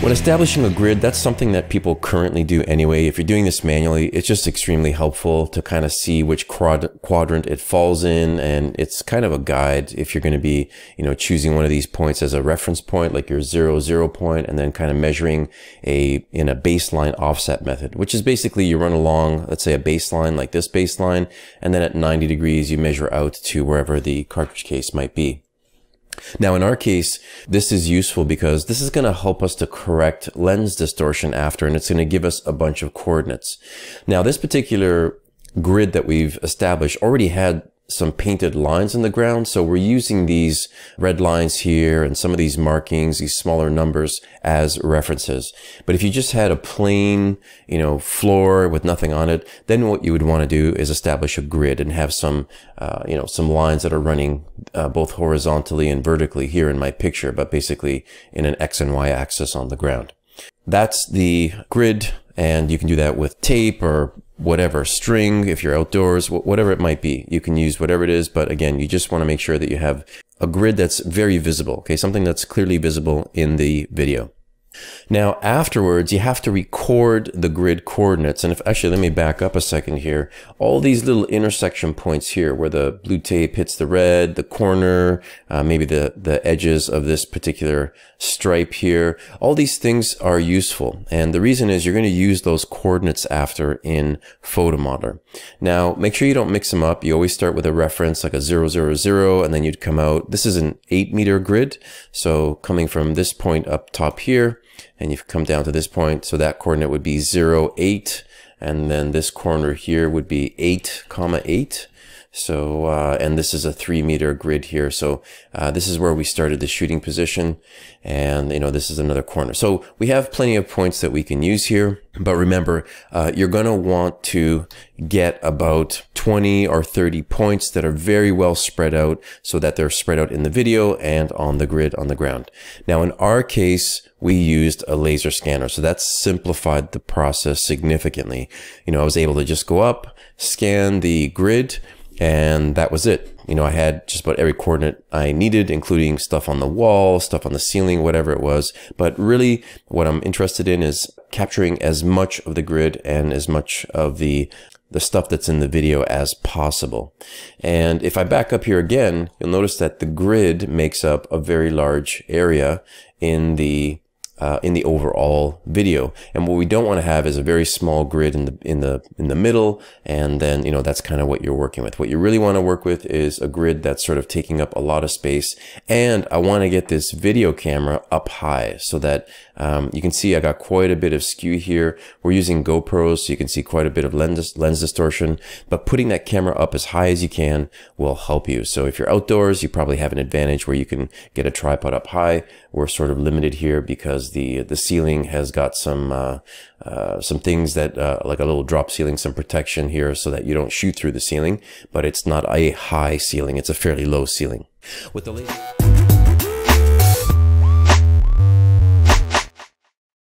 When establishing a grid, that's something that people currently do anyway. If you're doing this manually, it's just extremely helpful to kind of see which quad quadrant it falls in. And it's kind of a guide if you're going to be, you know, choosing one of these points as a reference point, like your zero, zero point, and then kind of measuring a, in a baseline offset method, which is basically you run along, let's say a baseline like this baseline, and then at 90 degrees, you measure out to wherever the cartridge case might be. Now, in our case, this is useful because this is going to help us to correct lens distortion after, and it's going to give us a bunch of coordinates. Now, this particular grid that we've established already had some painted lines in the ground. So we're using these red lines here and some of these markings, these smaller numbers as references. But if you just had a plain, you know, floor with nothing on it, then what you would want to do is establish a grid and have some, uh, you know, some lines that are running uh, both horizontally and vertically here in my picture, but basically in an X and Y axis on the ground. That's the grid and you can do that with tape or whatever string, if you're outdoors, whatever it might be. You can use whatever it is. But again, you just want to make sure that you have a grid that's very visible. Okay. Something that's clearly visible in the video. Now, afterwards, you have to record the grid coordinates. And if actually, let me back up a second here. All these little intersection points here where the blue tape hits the red, the corner, uh, maybe the, the edges of this particular stripe here, all these things are useful. And the reason is you're going to use those coordinates after in Photomodeler. Now, make sure you don't mix them up. You always start with a reference like a 000, and then you'd come out. This is an eight meter grid. So coming from this point up top here, and you've come down to this point. So that coordinate would be 0, 8. And then this corner here would be 8, comma 8. So, uh, and this is a three meter grid here. So, uh, this is where we started the shooting position. And, you know, this is another corner. So we have plenty of points that we can use here. But remember, uh, you're going to want to get about 20 or 30 points that are very well spread out so that they're spread out in the video and on the grid on the ground. Now, in our case, we used a laser scanner. So that simplified the process significantly. You know, I was able to just go up, scan the grid, and that was it. You know, I had just about every coordinate I needed, including stuff on the wall, stuff on the ceiling, whatever it was. But really what I'm interested in is capturing as much of the grid and as much of the the stuff that's in the video as possible. And if I back up here again, you'll notice that the grid makes up a very large area in the uh, in the overall video. And what we don't want to have is a very small grid in the in the in the middle, and then you know that's kind of what you're working with. What you really want to work with is a grid that's sort of taking up a lot of space. And I want to get this video camera up high so that um, you can see I got quite a bit of skew here. We're using GoPros, so you can see quite a bit of lens lens distortion. But putting that camera up as high as you can will help you. So if you're outdoors, you probably have an advantage where you can get a tripod up high. We're sort of limited here because the the ceiling has got some uh, uh, some things that uh, like a little drop ceiling, some protection here so that you don't shoot through the ceiling. But it's not a high ceiling; it's a fairly low ceiling. With the